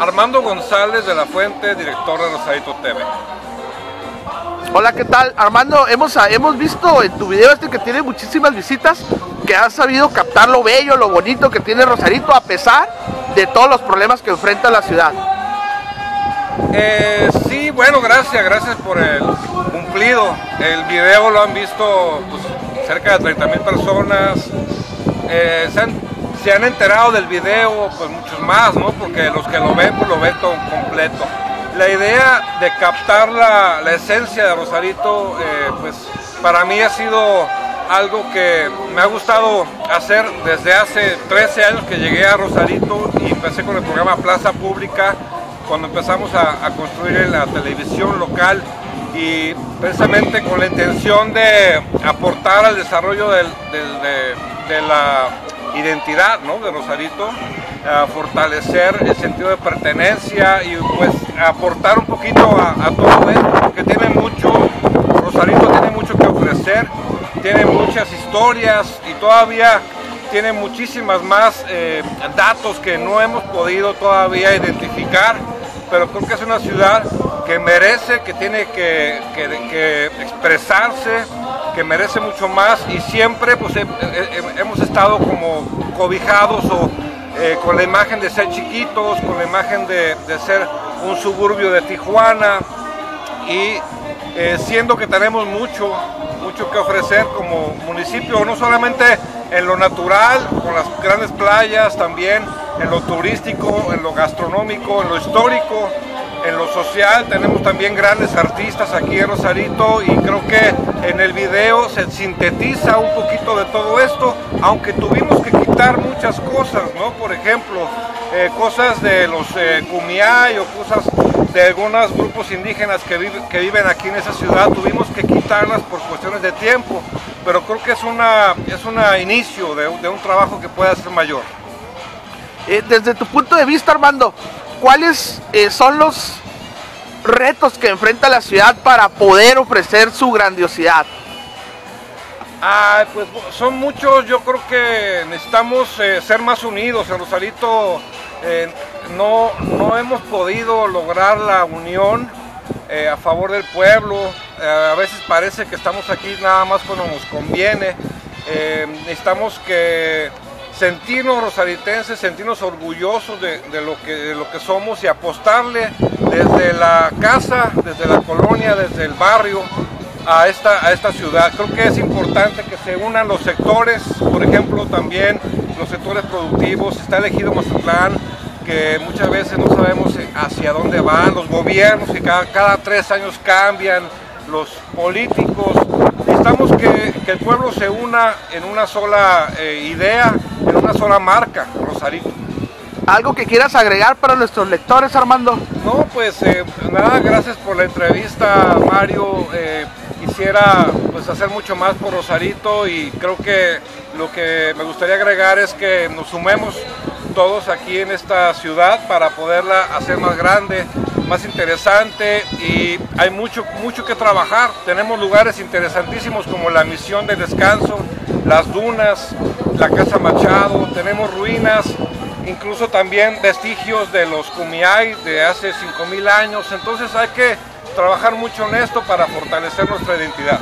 Armando González de la Fuente, director de Rosarito TV. Hola, ¿qué tal? Armando, hemos, hemos visto en tu video este que tiene muchísimas visitas, que has sabido captar lo bello, lo bonito que tiene Rosarito a pesar de todos los problemas que enfrenta la ciudad. Eh, sí, bueno, gracias, gracias por el cumplido. El video lo han visto pues, cerca de 30 mil personas. Eh, se han enterado del video, pues muchos más, ¿no? Porque los que lo ven, pues lo ven todo completo. La idea de captar la, esencia de Rosarito, eh, pues para mí ha sido algo que me ha gustado hacer desde hace 13 años que llegué a Rosarito y empecé con el programa Plaza Pública, cuando empezamos a, construir la televisión local y precisamente con la intención de aportar al desarrollo de, de la identidad ¿no? de Rosarito, a fortalecer el sentido de pertenencia y pues aportar un poquito a, todo esto, porque tiene mucho, Rosarito tiene mucho que ofrecer, tiene muchas historias y todavía tiene muchísimas más eh, datos que no hemos podido todavía identificar, pero creo que es una ciudad que merece, que tiene que, que expresarse, que merece mucho más y siempre pues, hemos estado como cobijados o eh, con la imagen de ser chiquitos, con la imagen de, ser un suburbio de Tijuana y eh, siendo que tenemos mucho, mucho que ofrecer como municipio, no solamente en lo natural, con las grandes playas, también en lo turístico, en lo gastronómico, en lo histórico, en lo social tenemos también grandes artistas aquí en Rosarito y creo que en el video se sintetiza un poquito de todo esto, aunque tuvimos que quitar muchas cosas, ¿no? Por ejemplo, eh, cosas de los eh, o cosas de algunos grupos indígenas que, viven aquí en esa ciudad, tuvimos que quitarlas por cuestiones de tiempo, pero creo que es un es una inicio de, un trabajo que pueda ser mayor. Eh, desde tu punto de vista, Armando, ¿cuáles eh, son los retos que enfrenta la ciudad para poder ofrecer su grandiosidad? Ah, pues son muchos, yo creo que necesitamos eh, ser más unidos. En Rosarito eh, no, no, hemos podido lograr la unión a favor del pueblo. a veces parece que estamos aquí nada más cuando nos conviene. necesitamos que sentirnos rosaritenses, sentirnos orgullosos de, lo que, somos y apostarle desde la casa, desde la colonia, desde el barrio a esta, a esta ciudad. Creo que es importante que se unan los sectores, por ejemplo también los sectores productivos, está elegido Mazatlán, que muchas veces no sabemos hacia dónde van, los gobiernos que cada, tres años cambian, los políticos, necesitamos que, el pueblo se una en una sola eh, idea en una sola marca, Rosarito. ¿Algo que quieras agregar para nuestros lectores, Armando? No, pues eh, nada, gracias por la entrevista, Mario. Eh, quisiera pues hacer mucho más por Rosarito y creo que lo que me gustaría agregar es que nos sumemos todos aquí en esta ciudad para poderla hacer más grande, más interesante y hay mucho, mucho que trabajar. Tenemos lugares interesantísimos como la misión de descanso, las dunas, la Casa Machado, tenemos ruinas, incluso también vestigios de los Kumiai de hace 5.000 años, entonces hay que trabajar mucho en esto para fortalecer nuestra identidad.